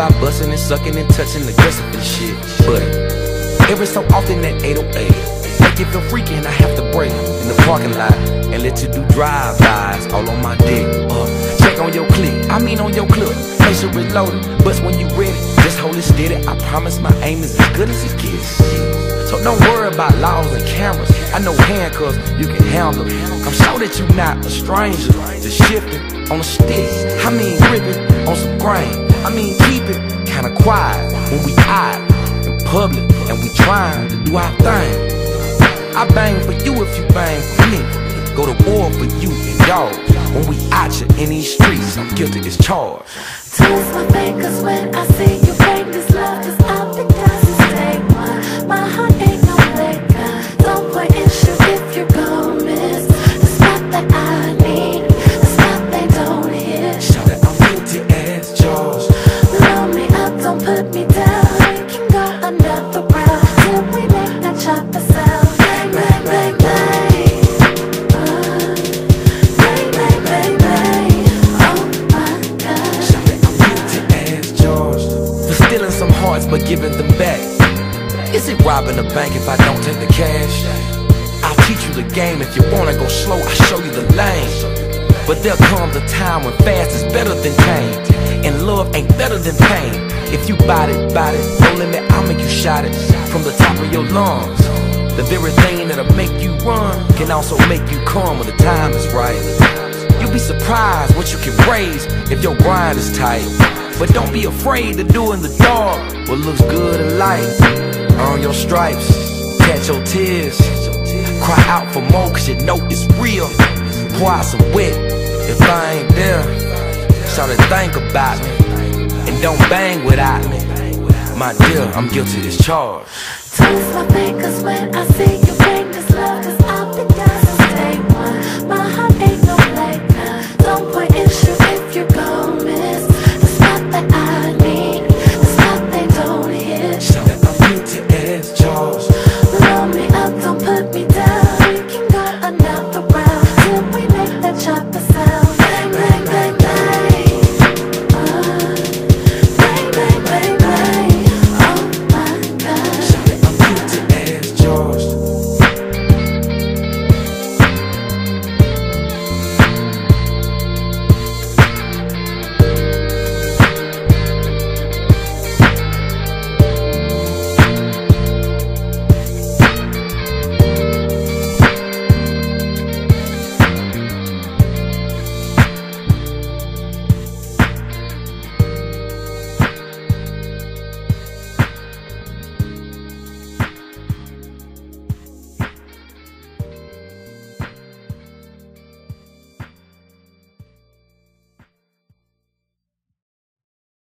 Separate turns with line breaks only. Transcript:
about busting and sucking and touching aggressive and shit. But every so often that 808 make you feel freaky and I have to break in the parking lot and let you do drive-bys all on my dick. Uh, check on your clip, I mean on your clip. Make sure it's loaded, but when you ready, just hold it steady. I promise my aim is as good as it gets. So don't worry about laws and cameras. I know handcuffs you can handle. I'm sure that you're not a stranger. Just shifting on a stick. I mean gripping on some grain. I mean keep it kinda quiet when we out in public and we trying to do our thing. I bang for you if you bang for me. Go to war for you and y'all. When we out here in these streets, I'm guilty as charged.
Twist my fingers when I see you
giving them back. Is it robbing a bank if I don't take the cash? I'll teach you the game. If you wanna go slow, I'll show you the lane. But there comes a time when fast is better than tame. And love ain't better than pain. If you bite it, bite it, no limit, I'll make you shot it from the top of your lungs. The very thing that'll make you run can also make you calm when the time is right. You'll be surprised what you can raise if your grind is tight. But don't be afraid to do in the dark what looks good in light. Earn your stripes, catch your tears. Cry out for more cause you know it's real. Pour some wet if I ain't there. Start to think about me and don't bang without me. My dear, I'm guilty as charged.
Twist my fingers when I see you